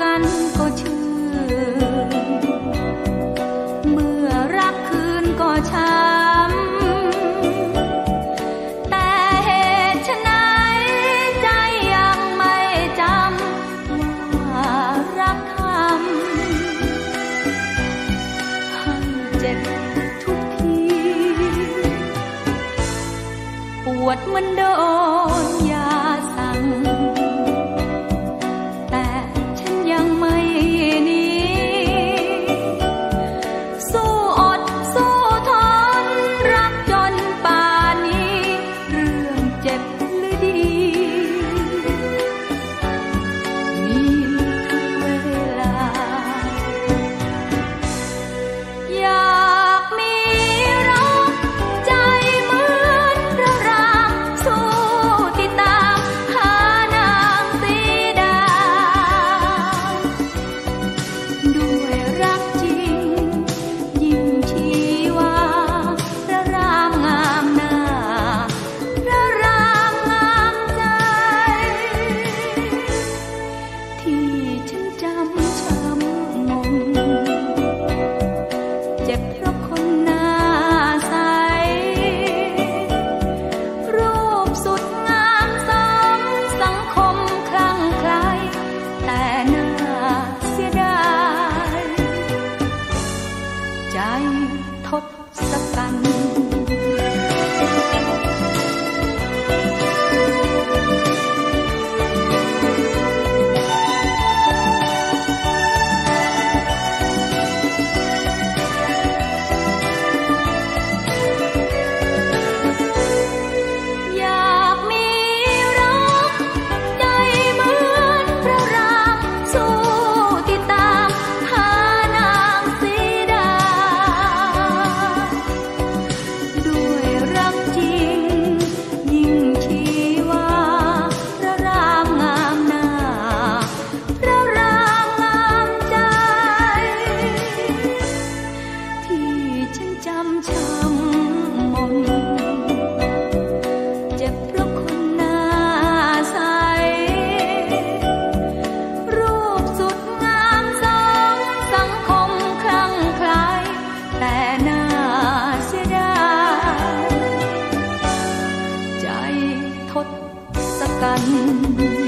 กันก็ชื่น เมื่อรักคืนก็ช้ำ แต่เหตุไฉนใจยังไม่จำว่ารักทำให้เจ็บทุกที ปวดมันโดนยา ทศกัณฐ์ cành